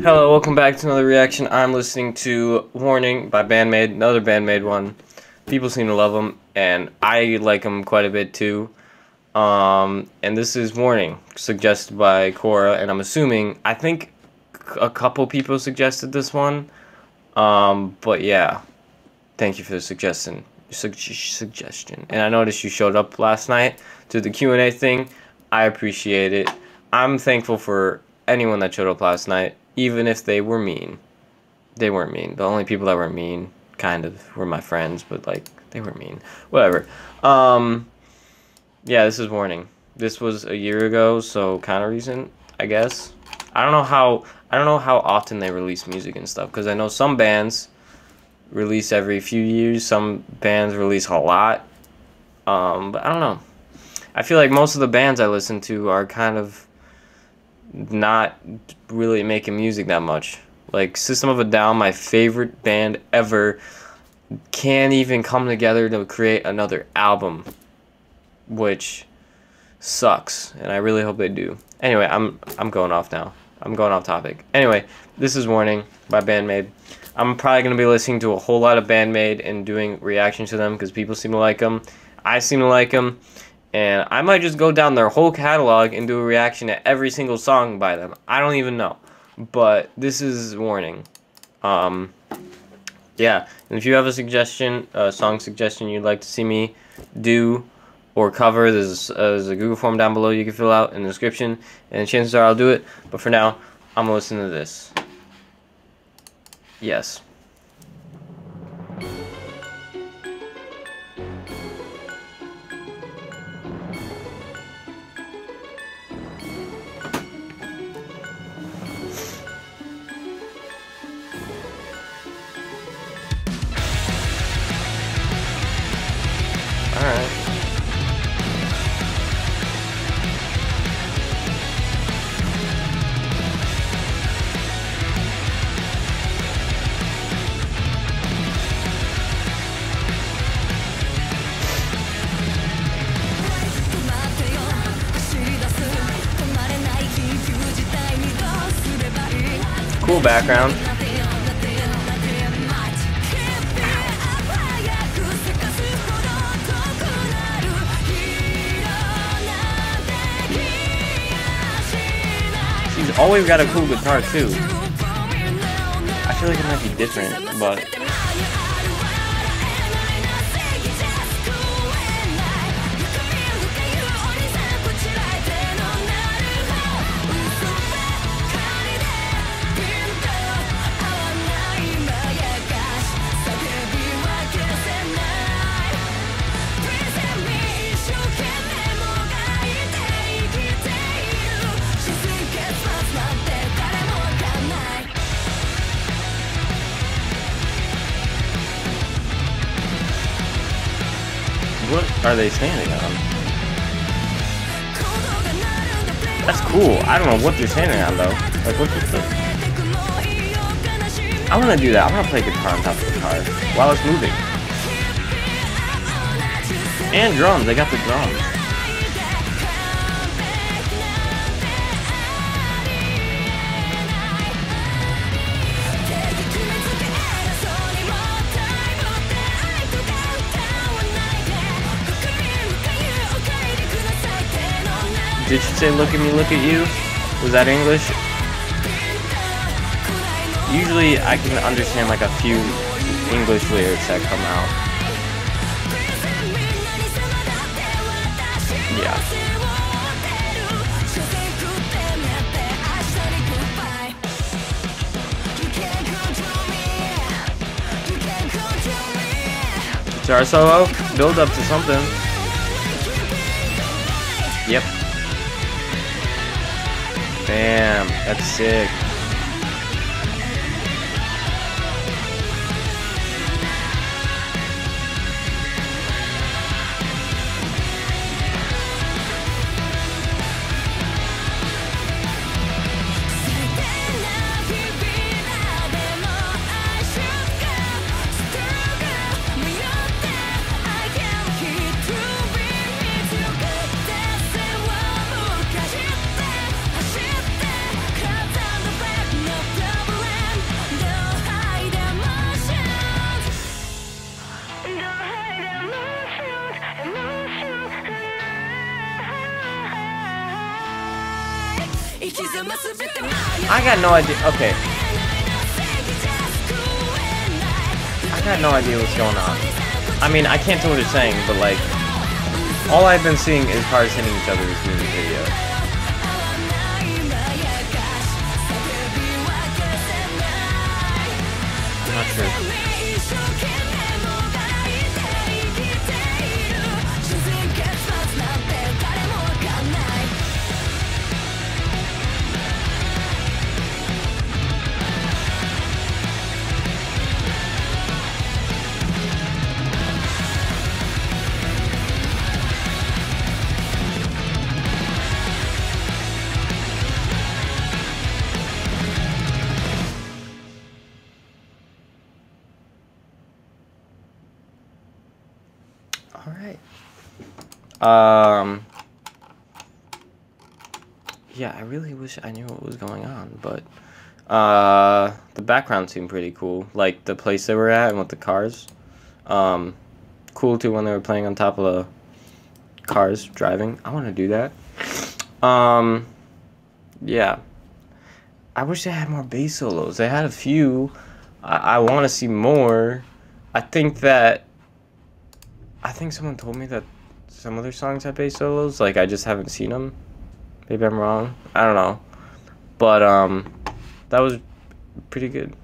Hello, welcome back to another reaction. I'm listening to Warning by Band-Maid, another Band-Maid one. People seem to love them, and I like them quite a bit too. Um, and this is Warning, suggested by Cora, and I'm assuming, I think a couple people suggested this one. Um, but yeah, thank you for the suggestion. Sug suggestion. And I noticed you showed up last night to the Q&A thing. I appreciate it. I'm thankful for anyone that showed up last night even if they were mean. They weren't mean. The only people that were mean, kind of, were my friends, but like they were mean. Whatever. Um, yeah, this is warning. This was a year ago, so kind of recent, I guess. I don't know how I don't know how often they release music and stuff because I know some bands release every few years. Some bands release a lot. Um, but I don't know. I feel like most of the bands I listen to are kind of not really making music that much. Like System of a Down, my favorite band ever, can't even come together to create another album, which sucks, and I really hope they do. Anyway, I'm I'm going off now. I'm going off topic. Anyway, this is Warning by Band-Maid. I'm probably going to be listening to a whole lot of Band-Maid and doing reactions to them because people seem to like them. I seem to like them and I might just go down their whole catalog and do a reaction to every single song by them. I don't even know, but this is warning. Um, yeah, and if you have a suggestion, a song suggestion you'd like to see me do or cover, there's, uh, there's a Google form down below you can fill out in the description, and chances are I'll do it. But for now, I'm gonna listen to this. Yes. Cool background. always got a cool guitar too. I feel like it might be different, but are they standing on? That's cool. I don't know what they're standing on though. Like what's this? I want to do that. I want to play guitar on top of the car while it's moving. And drums. They got the drums. Did you say look at me, look at you? Was that English? Usually I can understand like a few English lyrics that come out. Yeah. Guitar solo, build up to something. Yep. Damn, that's sick. I got no idea. Okay. I got no idea what's going on. I mean, I can't tell what it's saying, but like, all I've been seeing is cars hitting each other this music video. I'm not sure. Um. Yeah, I really wish I knew what was going on, but uh, the background seemed pretty cool. Like the place they were at and with the cars. Um, cool too when they were playing on top of the cars driving. I want to do that. Um, yeah. I wish they had more bass solos. They had a few. I, I want to see more. I think that I think someone told me that some of their songs have bass solos. Like I just haven't seen them. Maybe I'm wrong. I don't know. But um, that was pretty good.